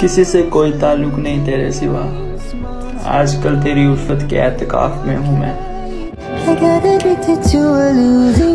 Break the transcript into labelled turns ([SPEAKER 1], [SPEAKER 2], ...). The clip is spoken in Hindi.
[SPEAKER 1] किसी से कोई ताल्लुक नहीं तेरे सिवा। आजकल तेरी उल्फत के एतकाफ में हूँ मैं।
[SPEAKER 2] I